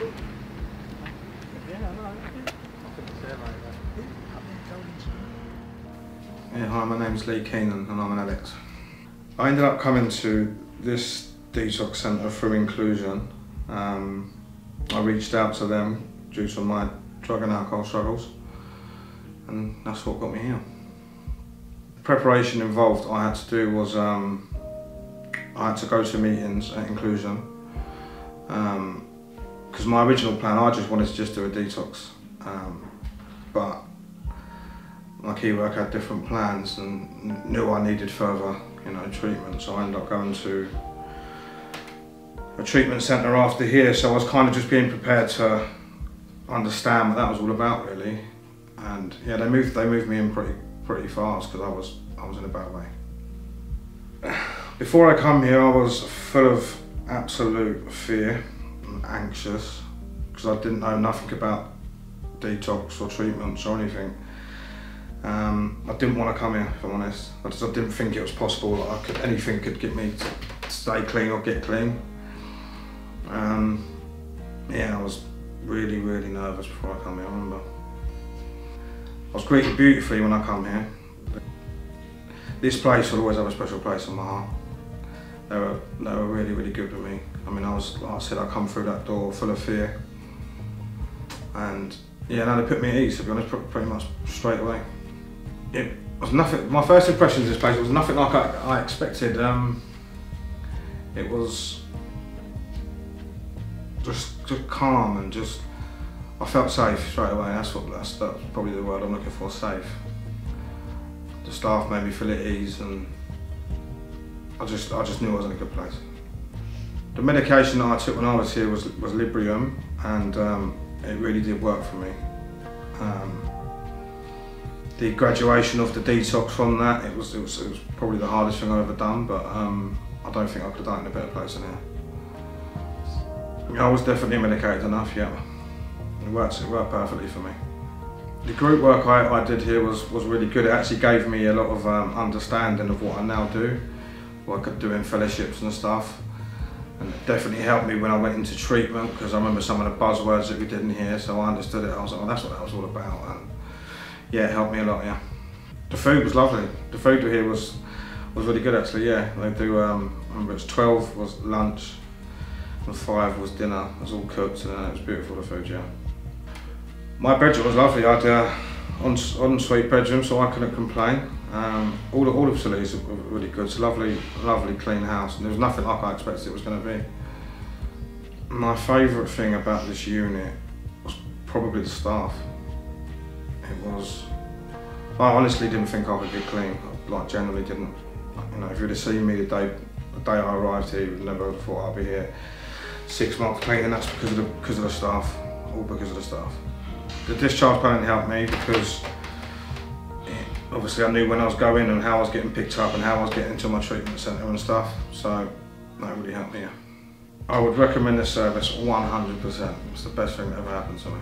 Yeah, hi, my name's Lee Keenan and I'm an addict. I ended up coming to this detox centre through inclusion. Um, I reached out to them due to my drug and alcohol struggles and that's what got me here. The preparation involved I had to do was um, I had to go to meetings at inclusion because my original plan I just wanted to just do a detox um, but my key work had different plans and knew I needed further, you know, treatment. So I ended up going to a treatment centre after here. So I was kind of just being prepared to understand what that was all about, really. And yeah, they moved they moved me in pretty pretty fast because I was I was in a bad way. Before I come here, I was full of absolute fear anxious because I didn't know nothing about detox or treatments or anything. Um, I didn't want to come here, if I'm honest. I just I didn't think it was possible that I could anything could get me to stay clean or get clean. Um, yeah, I was really, really nervous before I come here. I remember. I was greeted beautifully when I come here. This place will always have a special place in my heart. They were, they were really, really good with me. I mean, I was, like I said, I come through that door full of fear. And yeah, now they put me at ease, to be honest, pretty much straight away it was nothing. My first impressions of this place was nothing like I, I expected. Um, it was just just calm and just I felt safe straight away. That's what that's, that's probably the word I'm looking for. Safe. The staff made me feel at ease, and I just I just knew I was in a good place. The medication that I took when I was here was was Librium, and um, it really did work for me. Um, the graduation of the detox from that, it was, it was, it was probably the hardest thing I've ever done, but um, I don't think I could have done it in a better place than here. I was definitely medicated enough, yeah. It worked, it worked perfectly for me. The group work I, I did here was, was really good. It actually gave me a lot of um, understanding of what I now do, what I could do in fellowships and stuff. And it definitely helped me when I went into treatment because I remember some of the buzzwords that we didn't hear, so I understood it. I was like, oh, that's what that was all about. And yeah, it helped me a lot. Yeah, the food was lovely. The food here was was really good actually. Yeah, they do. Um, I remember it was twelve was lunch, and five was dinner. It was all cooked and it was beautiful. The food, yeah. My bedroom was lovely. I had uh, on ensuite bedroom, so I couldn't complain. Um, all all the facilities were really good. It's a lovely, lovely, clean house, and there was nothing like I expected it was going to be. My favourite thing about this unit was probably the staff. It was. I honestly didn't think I could get clean. Like generally didn't. You know, if you'd have seen me the day the day I arrived here, you'd never have thought I'd be here six months clean, and that's because of the because of the staff, all because of the staff. The discharge plan helped me because obviously I knew when I was going and how I was getting picked up and how I was getting to my treatment centre and stuff. So that really helped me. I would recommend this service 100%. It's the best thing that ever happened to me.